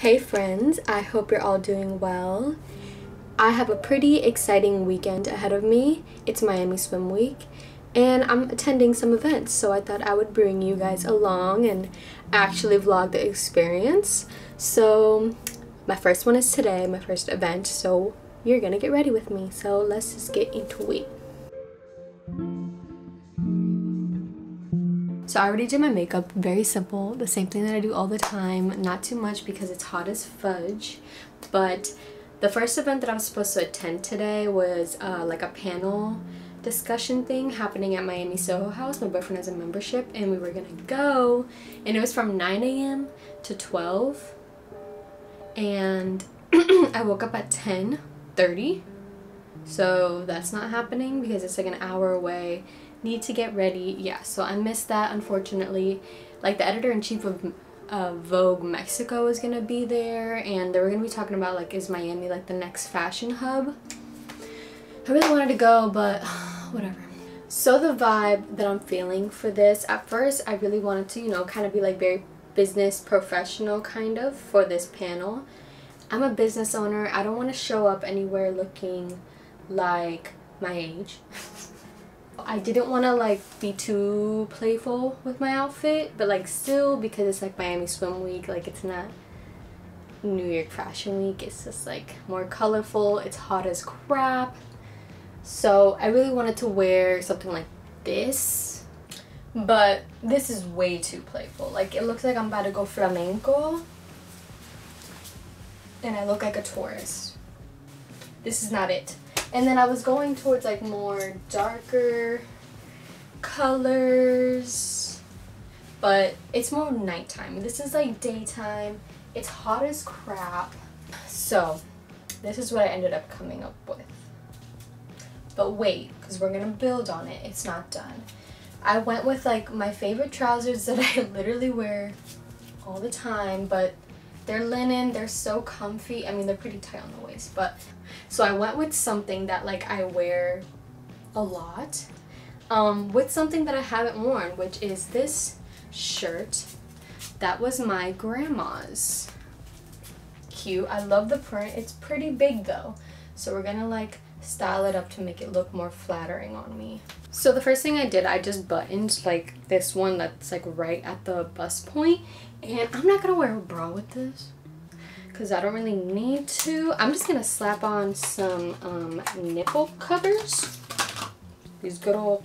Hey friends, I hope you're all doing well. I have a pretty exciting weekend ahead of me. It's Miami Swim Week and I'm attending some events so I thought I would bring you guys along and actually vlog the experience. So my first one is today, my first event, so you're gonna get ready with me. So let's just get into it. So I already did my makeup, very simple, the same thing that I do all the time, not too much because it's hot as fudge, but the first event that I was supposed to attend today was uh, like a panel discussion thing happening at Miami Soho House. My boyfriend has a membership and we were gonna go and it was from 9 a.m. to 12 and I woke up at 10 30 so that's not happening because it's like an hour away need to get ready. Yeah, so I missed that unfortunately. Like the editor-in-chief of uh, Vogue Mexico is gonna be there and they were gonna be talking about like is Miami like the next fashion hub. I really wanted to go but whatever. So the vibe that I'm feeling for this, at first I really wanted to, you know, kind of be like very business professional kind of for this panel. I'm a business owner. I don't want to show up anywhere looking like my age. I didn't want to like be too playful with my outfit, but like still because it's like Miami Swim Week, like it's not New York Fashion Week, it's just like more colorful, it's hot as crap. So I really wanted to wear something like this, but this is way too playful. Like it looks like I'm about to go flamenco and I look like a tourist. This is not it. And then I was going towards like more darker colors, but it's more nighttime. This is like daytime. It's hot as crap. So this is what I ended up coming up with. But wait, because we're going to build on it. It's not done. I went with like my favorite trousers that I literally wear all the time, but they're linen, they're so comfy. I mean, they're pretty tight on the waist, but so I went with something that like I wear a lot um, with something that I haven't worn, which is this shirt. That was my grandma's. Cute. I love the print. It's pretty big though. So we're gonna like style it up to make it look more flattering on me. So the first thing I did, I just buttoned like this one that's like right at the bust point and I'm not gonna wear a bra with this because I don't really need to. I'm just gonna slap on some um, nipple covers. These good old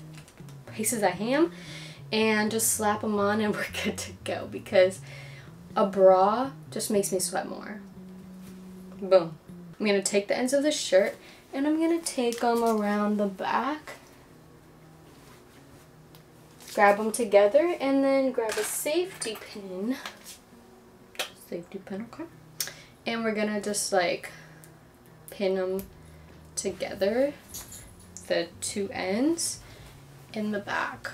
pieces of ham and just slap them on and we're good to go because a bra just makes me sweat more. Boom. I'm gonna take the ends of the shirt and I'm gonna take them around the back grab them together and then grab a safety pin. Safety pin okay. And we're gonna just like pin them together the two ends in the back.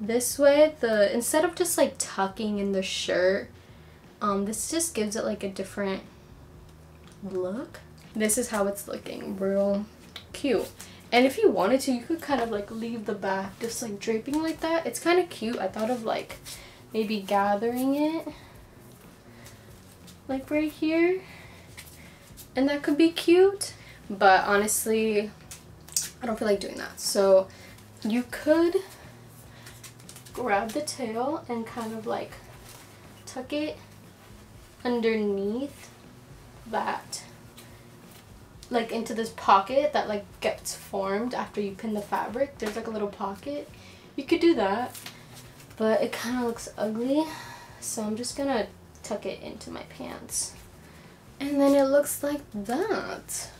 This way the instead of just like tucking in the shirt um this just gives it like a different look. This is how it's looking real cute and if you wanted to, you could kind of like leave the back just like draping like that. It's kind of cute. I thought of like maybe gathering it like right here. And that could be cute. But honestly, I don't feel like doing that. So you could grab the tail and kind of like tuck it underneath that like into this pocket that like gets formed after you pin the fabric. There's like a little pocket. You could do that, but it kind of looks ugly. So I'm just gonna tuck it into my pants. And then it looks like that.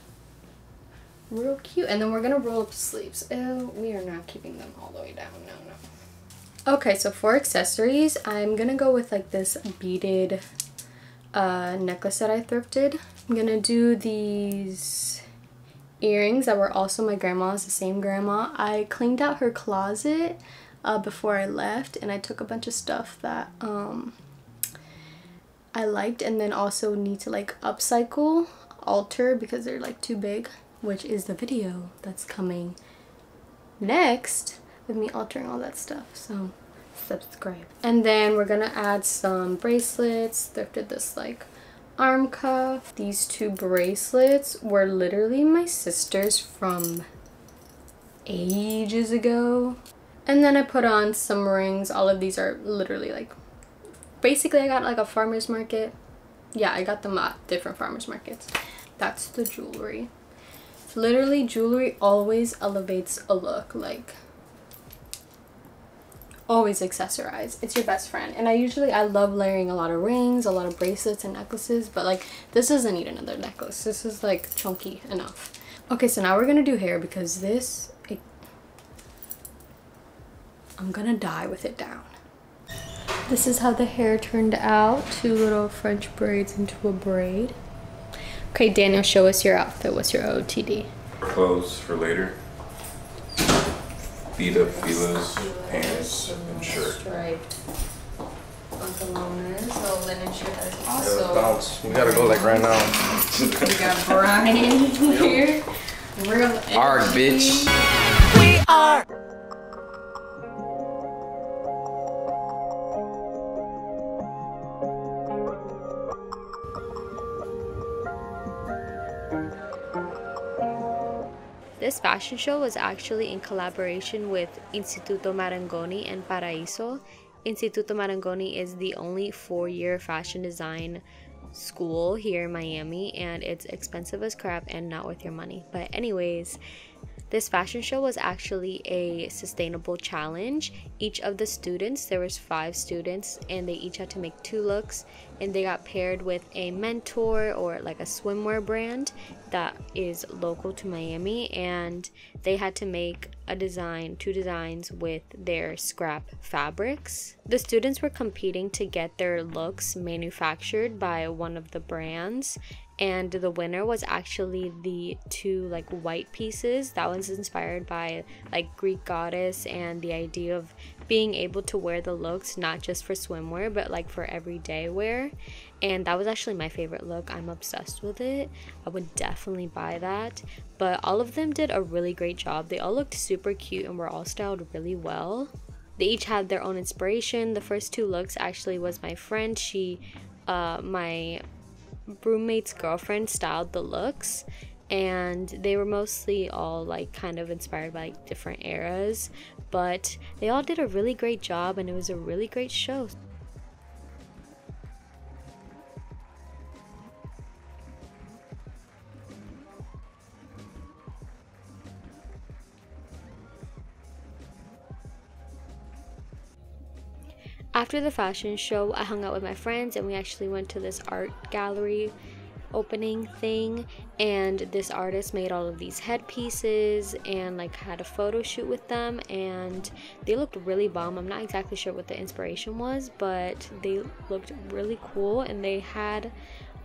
Real cute. And then we're gonna roll up the sleeves. Oh, we are not keeping them all the way down. No, no. Okay, so for accessories, I'm gonna go with like this beaded uh, necklace that I thrifted. I'm gonna do these earrings that were also my grandma's, the same grandma. I cleaned out her closet uh, before I left and I took a bunch of stuff that um, I liked and then also need to like upcycle, alter because they're like too big, which is the video that's coming next with me altering all that stuff. So subscribe. And then we're gonna add some bracelets. Thrifted this like arm cuff. These two bracelets were literally my sister's from ages ago. And then I put on some rings. All of these are literally like, basically I got like a farmer's market. Yeah, I got them at different farmer's markets. That's the jewelry. Literally, jewelry always elevates a look. Like, always accessorize. It's your best friend. And i usually i love layering a lot of rings a lot of bracelets and necklaces but like this doesn't need another necklace. This is like chunky enough. Okay so now we're gonna do hair because this it, i'm gonna die with it down. This is how the hair turned out. Two little french braids into a braid. Okay daniel show us your outfit. What's your otd clothes for later beat up Fila's pants and shirt. Striped pantalones. So linen shirt is also. bounce. We gotta go like right now. We got Brian here. Real. Arg, bitch. We are This fashion show was actually in collaboration with Instituto Marangoni and Paraíso. Instituto Marangoni is the only four year fashion design school here in Miami, and it's expensive as crap and not worth your money. But, anyways, this fashion show was actually a sustainable challenge. Each of the students, there was five students, and they each had to make two looks, and they got paired with a mentor or like a swimwear brand that is local to Miami, and they had to make a design, two designs with their scrap fabrics. The students were competing to get their looks manufactured by one of the brands, and the winner was actually the two like white pieces. That one's inspired by like greek goddess and the idea of being able to wear the looks not just for swimwear but like for everyday wear. And that was actually my favorite look. I'm obsessed with it. I would definitely buy that. But all of them did a really great job. They all looked super cute and were all styled really well. They each had their own inspiration. The first two looks actually was my friend. She uh my roommate's girlfriend styled the looks and they were mostly all like kind of inspired by like, different eras but they all did a really great job and it was a really great show After the fashion show, I hung out with my friends and we actually went to this art gallery opening thing. And this artist made all of these headpieces and like had a photo shoot with them. And they looked really bomb. I'm not exactly sure what the inspiration was, but they looked really cool. And they had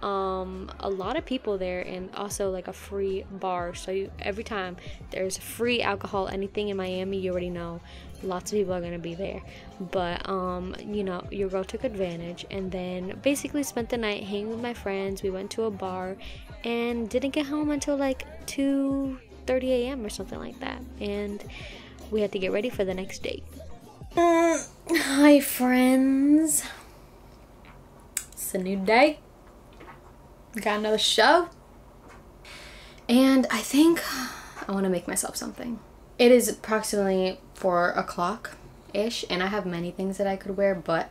um a lot of people there and also like a free bar. So you, every time there's free alcohol anything in miami you already know lots of people are going to be there. But um you know your girl took advantage and then basically spent the night hanging with my friends. We went to a bar and didn't get home until like 2 30 a.m or something like that. And we had to get ready for the next day Hi, friends. It's a new day. Got another show. And I think I want to make myself something. It is approximately 4 o'clock ish, and I have many things that I could wear, but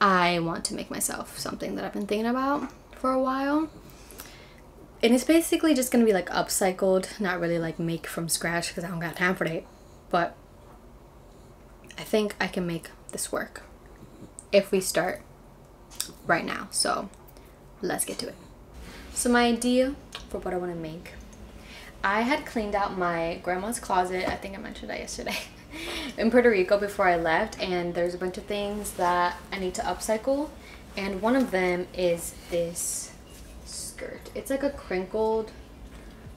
I want to make myself something that I've been thinking about for a while. And it's basically just gonna be like upcycled, not really like make from scratch because I don't got time for that. But I think I can make this work if we start right now. So let's get to it. So my idea for what I want to make. I had cleaned out my grandma's closet. I think I mentioned that yesterday. in Puerto Rico before I left and there's a bunch of things that I need to upcycle and one of them is this skirt. It's like a crinkled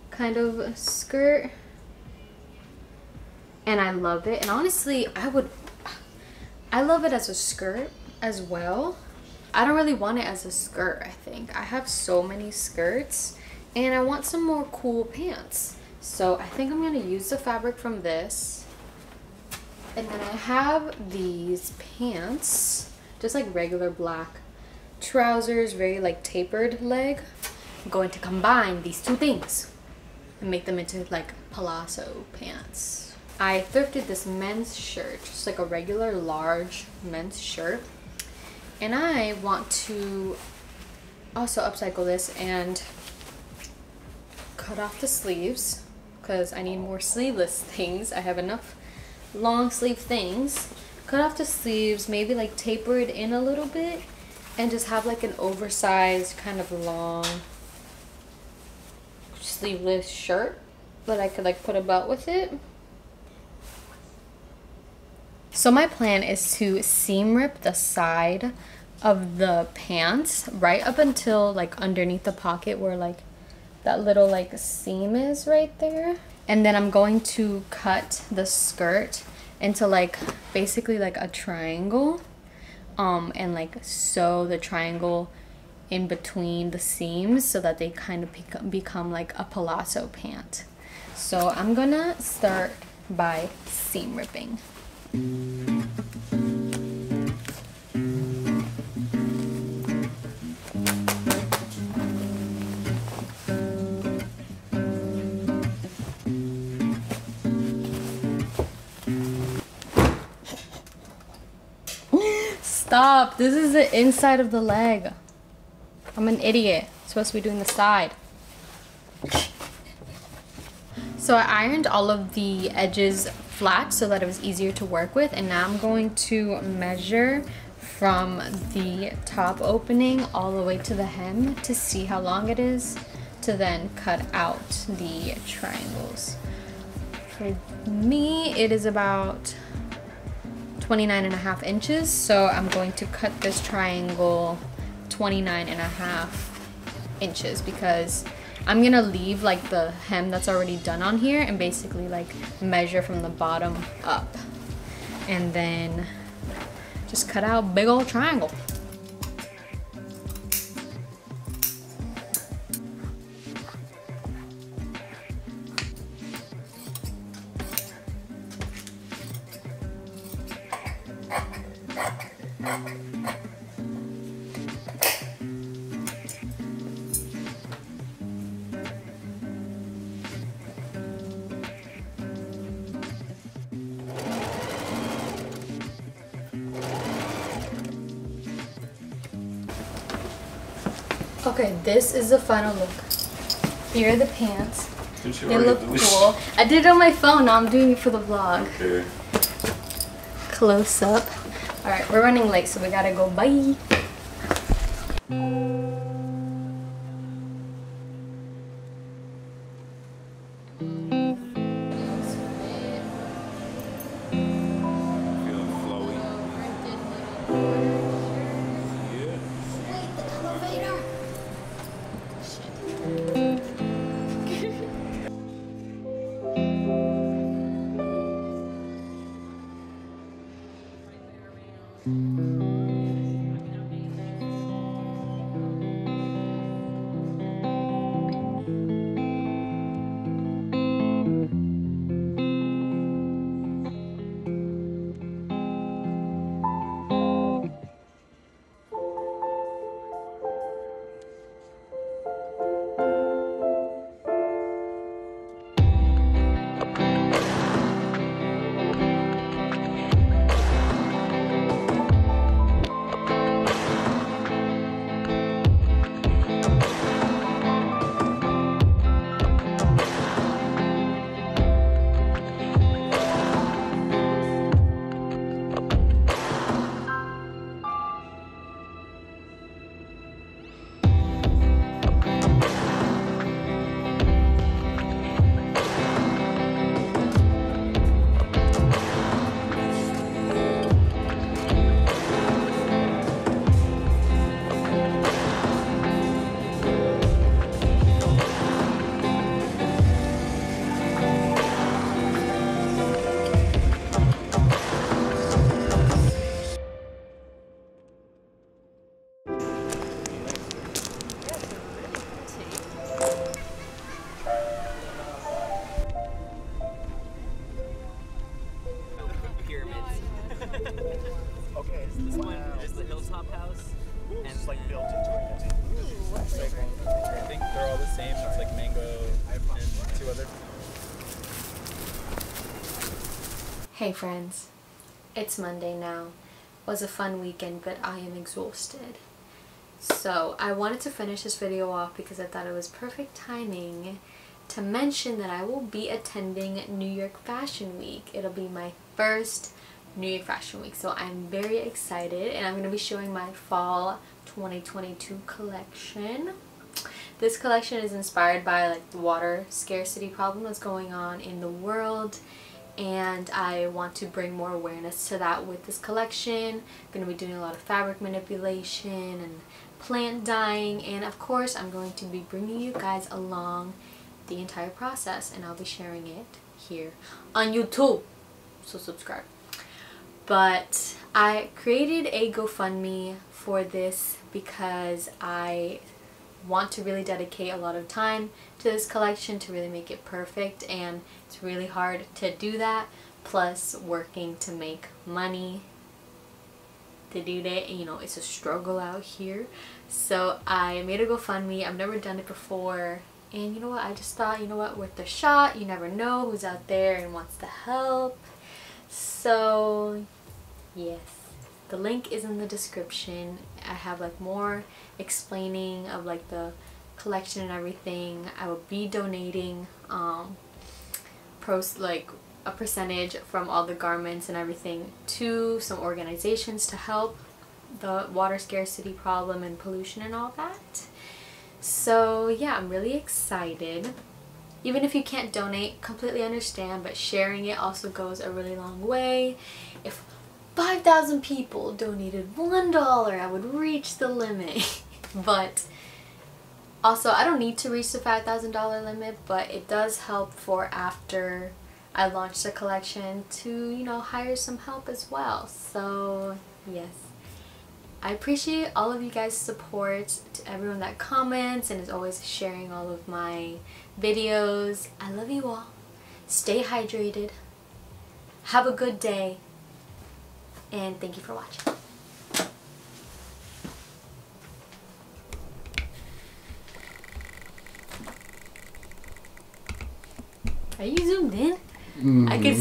kind of skirt and I love it. And honestly, I would, I love it as a skirt as well. I don't really want it as a skirt, I think. I have so many skirts and I want some more cool pants. So I think I'm gonna use the fabric from this. And then I have these pants, just like regular black trousers, very like tapered leg. I'm going to combine these two things and make them into like palazzo pants. I thrifted this men's shirt, just like a regular large men's shirt. And I want to also upcycle this and cut off the sleeves because I need more sleeveless things. I have enough long sleeve things. Cut off the sleeves, maybe like taper it in a little bit and just have like an oversized kind of long sleeveless shirt that I could like put a belt with it. So my plan is to seam rip the side of the pants right up until like underneath the pocket where like that little like seam is right there. And then I'm going to cut the skirt into like basically like a triangle um and like sew the triangle in between the seams so that they kind of become like a palazzo pant. So I'm gonna start by seam ripping. Stop. This is the inside of the leg. I'm an idiot. supposed to be doing the side. So I ironed all of the edges flat so that it was easier to work with. And now I'm going to measure from the top opening all the way to the hem to see how long it is to then cut out the triangles. For me, it is about 29 and a half inches. So I'm going to cut this triangle 29 and a half inches because I'm gonna leave like the hem that's already done on here and basically like measure from the bottom up and then just cut out big old triangle. Okay, this is the final look. Here are the pants. They look cool. I did it on my phone, now I'm doing it for the vlog. Okay. Close up. Alright, we're running late, so we gotta go. Bye! houses. This wow. one is the hilltop house. And it's like built into it. Ooh, I think they're all the same. It's like mango and two other. Hey friends, it's Monday now. It was a fun weekend, but I am exhausted. So I wanted to finish this video off because I thought it was perfect timing to mention that I will be attending New York Fashion Week. It'll be my first New York Fashion Week, so I'm very excited and I'm going to be showing my fall 2022 collection. This collection is inspired by like the water scarcity problem that's going on in the world and I want to bring more awareness to that with this collection. I'm going to be doing a lot of fabric manipulation and plant dyeing and of course I'm going to be bringing you guys along the entire process and I'll be sharing it here on YouTube. So subscribe. But I created a GoFundMe for this because I want to really dedicate a lot of time to this collection to really make it perfect and it's really hard to do that plus working to make money to do that and you know it's a struggle out here. So I made a GoFundMe I've never done it before and you know what I just thought you know what worth a shot you never know who's out there and wants to help so yes. The link is in the description. I have like more explaining of like the collection and everything. I will be donating um pros like a percentage from all the garments and everything to some organizations to help the water scarcity problem and pollution and all that. So yeah I'm really excited even if you can't donate completely understand but sharing it also goes a really long way. If 5,000 people donated $1 I would reach the limit. But also I don't need to reach the $5,000 limit but it does help for after I launch the collection to you know hire some help as well. So yes I appreciate all of you guys support to everyone that comments and is always sharing all of my videos I love you all stay hydrated have a good day and thank you for watching. Are you zoomed in? Mm. I can